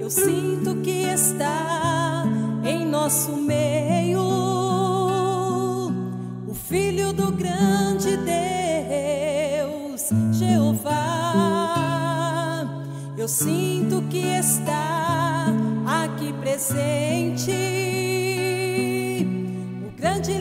Eu sinto que está em nosso meio. eu sinto que está aqui presente. O grande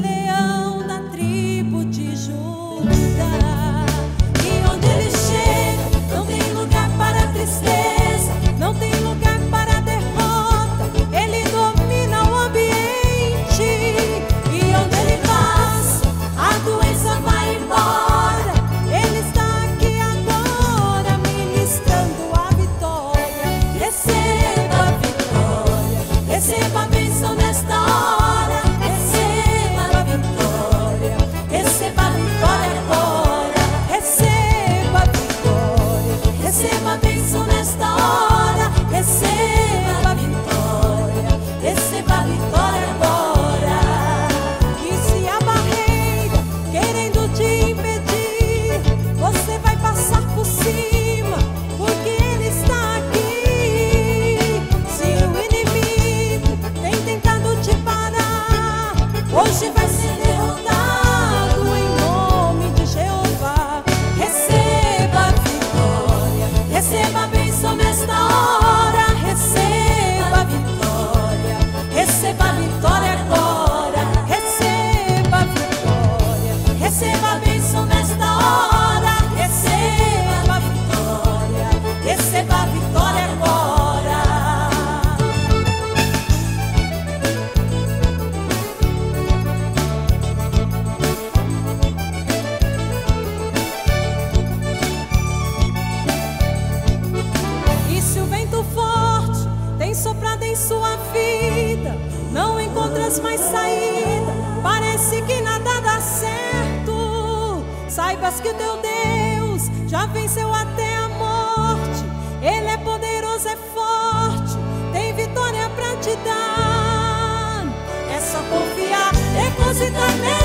luz, mais saída. Parece que nada dá certo. Saibas que o teu Deus já venceu até a morte. Ele é poderoso, é forte, tem vitória pra te dar. É só confiar, depositar nele.